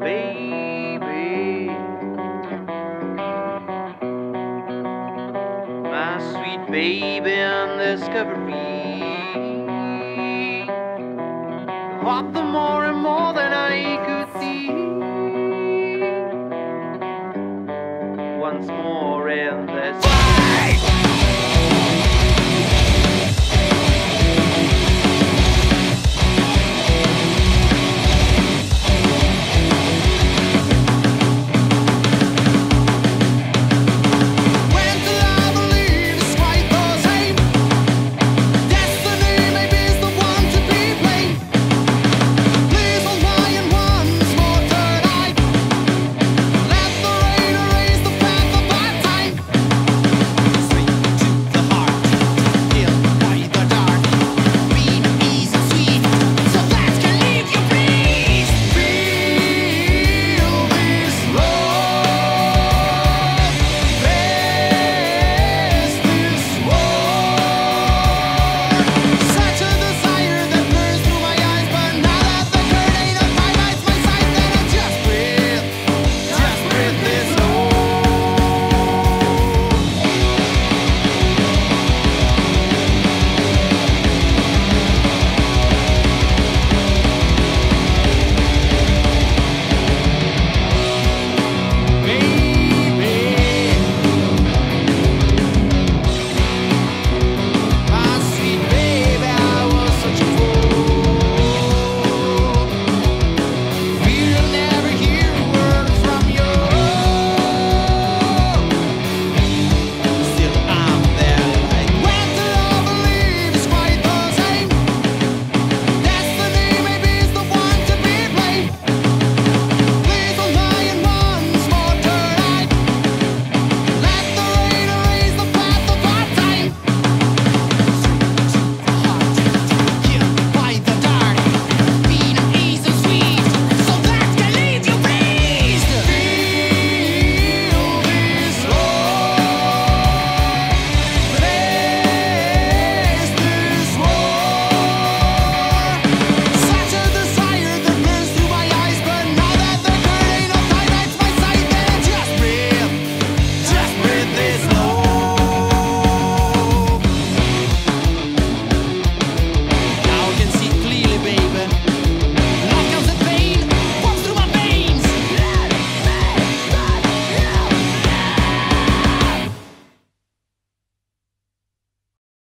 baby. My sweet baby on me. What the more and more that I could see. Once more in this.